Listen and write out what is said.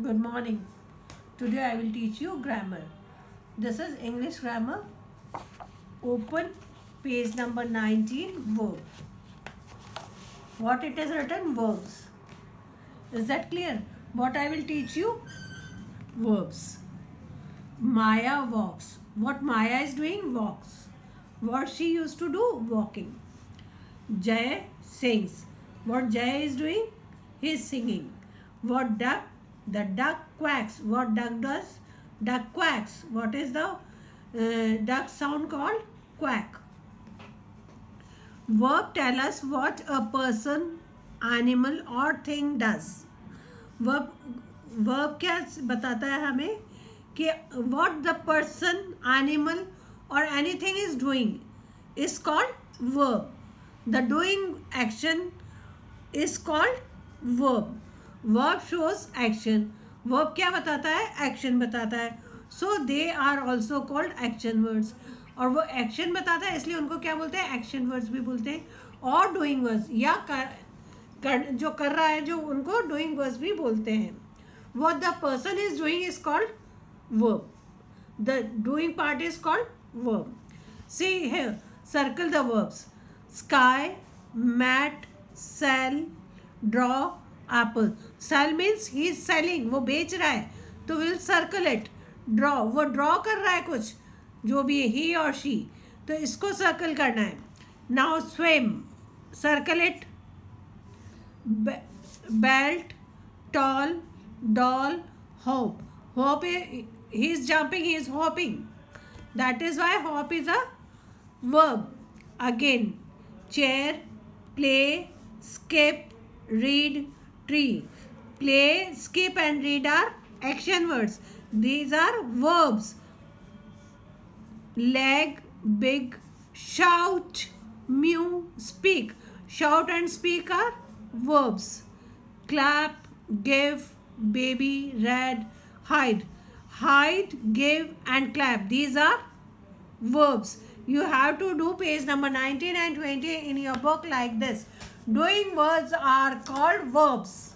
Good morning. Today I will teach you grammar. This is English grammar. Open page number 19 verb. What it is written verbs. Is that clear? What I will teach you? Verbs. Maya walks. What Maya is doing? Walks. What she used to do? Walking. Jay sings. What Jay is doing? He is singing. What duck? The duck quacks. What duck does? Duck quacks. What is the uh, duck sound called? Quack. Verb tell us what a person, animal or thing does. Verb verb क्या बताता है हमें कि what the person, animal or anything is doing is called verb. The doing action is called verb. Verb shows action verb क्या बताता है? Action बताता है. So they are also called action words और वो एक्शन बताता है इसलिए उनको क्या बोलते हैं? एक्शन वर्ड्स भी बोलते हैं. और डूइंग वर्ड्स या कर, कर जो कर रहा है जो उनको डूइंग वर्ड्स भी बोलते हैं. What the person is doing is called verb the doing part is called verb see है circle the verbs sky mat sell draw apple sell means he is selling, वो बेच रहा है तो विल सर्कल इट ड्रॉ वो draw कर रहा है कुछ, जो भी है ही और शी तो इसको सर्कल करना है। Now swim circle it belt tall doll hop hop he is jumping he is hopping that is why hop is a verb again chair play skip read tree. Play, skip and read are action words. These are verbs. Leg, big, shout, mew, speak. Shout and speak are verbs. Clap, give, baby, red, hide. Hide, give and clap. These are verbs. You have to do page number 19 and 20 in your book like this doing words are called verbs